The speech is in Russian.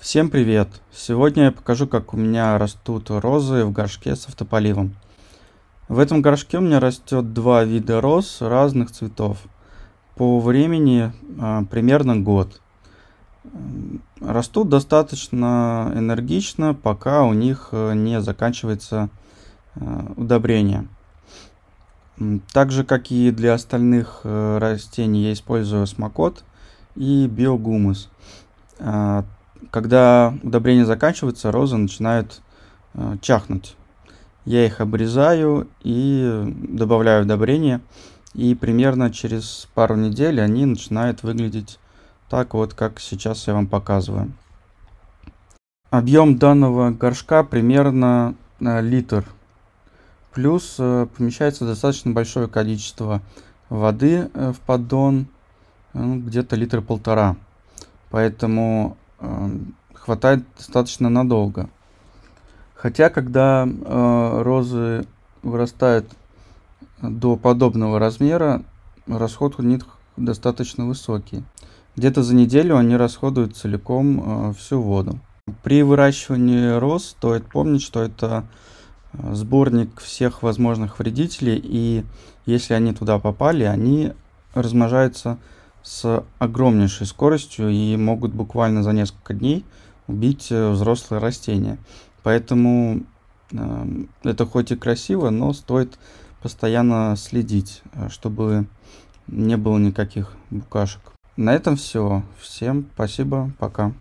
Всем привет! Сегодня я покажу, как у меня растут розы в горшке с автополивом. В этом горшке у меня растет два вида роз разных цветов. По времени а, примерно год. Растут достаточно энергично, пока у них э, не заканчивается а, удобрение. Так же, как и для остальных э, растений, я использую смокот и биогумус. Когда удобрения заканчиваются, розы начинают э, чахнуть. Я их обрезаю и добавляю удобрения. И примерно через пару недель они начинают выглядеть так вот, как сейчас я вам показываю. Объем данного горшка примерно э, литр. Плюс э, помещается достаточно большое количество воды э, в поддон, э, где-то литр полтора. Поэтому хватает достаточно надолго. Хотя, когда э, розы вырастают до подобного размера, расход у них достаточно высокий. Где-то за неделю они расходуют целиком э, всю воду. При выращивании роз стоит помнить, что это э, сборник всех возможных вредителей, и если они туда попали, они размножаются с огромнейшей скоростью и могут буквально за несколько дней убить э, взрослые растения. Поэтому э, это хоть и красиво, но стоит постоянно следить, э, чтобы не было никаких букашек. На этом все. Всем спасибо, пока.